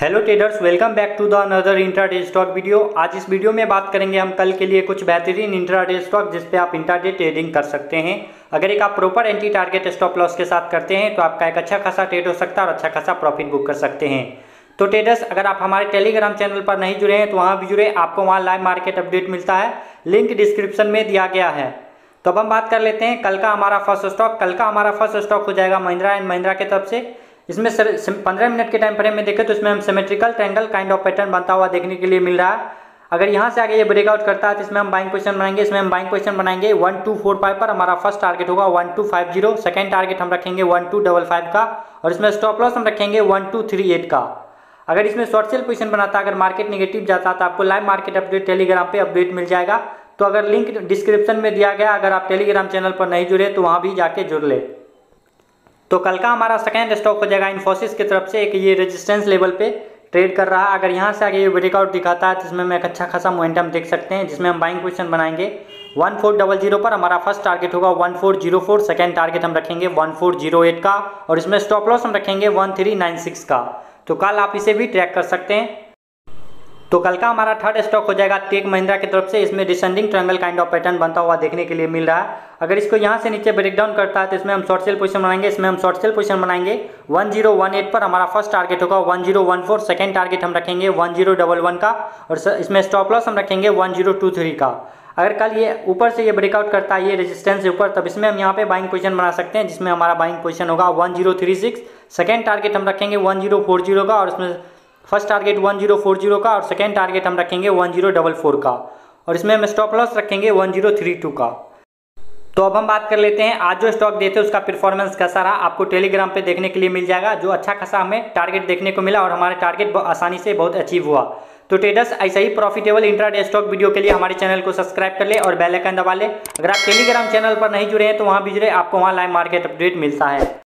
Hello traders welcome back to the another intraday stock video आज इस video में बात करेंगे हम कल के लिए कुछ बेहतरीन इंट्राडे स्टॉक जिस पे आप इंट्राडे ट्रेडिंग कर सकते हैं। अगर एक आप proper entry target stop loss के साथ करते हैं तो आपका एक अच्छा खासा ट्रेड हो सकता है और अच्छा खासा प्रॉफिट बुक कर सकते हैं। तो ट्रेडर्स अगर आप हमारे टेलीग्राम चैनल पर नहीं जुड़े हैं तो वहाँ भी जुड़े। आपको वहाँ लाइव मार्केट अपडेट मिलता है। लिंक डिस्क्रिप्शन में दिया गया है। तो अब हम बात कर लेते हैं। कल का हमारा फ़र्स्ट स्टॉक कल का हमारा फ़र्स्ट स्टॉक हो जाएगा महिंद्रा एंड महिंद्रा की तरफ़ से। इसमें सर पंद्रह मिनट के टाइम फ्रेम में देखें तो इसमें हम symmetrical triangle kind of pattern बनता हुआ देखने के लिए मिल रहा है। अगर यहाँ से आगे ये ब्रेकआउट करता है तो इसमें हम बाइंग क्वेश्चन बनाएँगे, इसमें हम बाइंग क्वेश्चन बनाएँगे। वन टू फोर फाइव पर हमारा फ़र्स्ट टारगेट होगा one two five zero second target हम रखेंगे वन टू डबल फाइव का। और इसमें स्टॉप लॉस हम रखेंगे वन टू थ्री एट का। अगर इसमें शॉर्ट सेल पोजिशन बनाता, अगर मार्केट निगेटिव जाता तो आपको लाइव मार्केट अपडेट टेलीग्राम पे अपडेट मिल जाएगा। तो अगर लिंक डिस्क्रिप्शन में दिया गया, अगर आप टेलीग्राम चैनल पर नहीं जुड़े तो वहाँ भी जाके जुड़ ले। तो कल का हमारा सेकेंड स्टॉक हो जाएगा इन्फोसिस की तरफ़ से, एक ये रेजिस्टेंस लेवल पे ट्रेड कर रहा है। अगर यहाँ से आगे ये ब्रेकआउट दिखाता है जिसमें हम एक अच्छा खासा मोमेंटम देख सकते हैं, जिसमें हम बाइंग क्वेश्चन बनाएँगे। वन फोर डबल ज़ीरो पर हमारा फ़र्स्ट टारगेट होगा one four zero four second target हम रखेंगे वन फोर ज़ीरो एट का, और इसमें स्टॉप लॉस हम रखेंगे वन थ्री नाइन सिक्स का। तो कल आप इसे भी ट्रैक कर सकते हैं। तो कल का हमारा थर्ड स्टॉक हो जाएगा टेक महिंद्रा की तरफ़ से। इसमें descending triangle kind of pattern बनता हुआ देखने के लिए मिल रहा है। अगर इसको यहाँ से नीचे ब्रेक डाउन करता है तो इसमें हम शॉर्ट सेल पोजीशन बनाएँगे। इसमें हम शॉर्ट सेल पोजीशन बनाएँगे। 1018 पर हमारा फ़र्स्ट टारगेट होगा। 1014 सेकंड टारगेट हम रखेंगे 1011 का। और इसमें स्टॉप लॉस हम रखेंगे 1023 का। अगर कल ये ऊपर से ये ब्रेकआउट करता है, ये रेजिस्टेंस ऊपर, तब इसमें हम यहाँ पे बाइंग पोजीशन बना सकते हैं, जिसमें हमारा बाइंग पोजीशन होगा 1036 सेकंड टारगेट हम रखेंगे 1040 का और इसमें फ़र्स्ट टारगेट 1040 का और सेकेंड टारगेट हम रखेंगे 1044 का। और इसमें हम स्टॉप लॉस रखेंगे 1032 का। तो अब हम बात कर लेते हैं, आज जो स्टॉक देते हैं, उसका परफॉर्मेंस कैसा रहा? आपको टेलीग्राम पे देखने के लिए मिल जाएगा, जो अच्छा खासा हमें टारगेट देखने को मिला और हमारे टारगेट आसानी से बहुत अचीव हुआ। तो ट्रेडर्स ऐसा ही प्रॉफिटेबल इंट्राडे स्टॉक वीडियो के लिए हमारे चैनल को सब्सक्राइब कर ले और बेल आइकन दबा ले। अगर आप टेलीग्राम चैनल पर नहीं जुड़े हैं तो वहाँ भी जुड़े, आपको वहाँ लाइव मार्केट अपडेट मिलता है।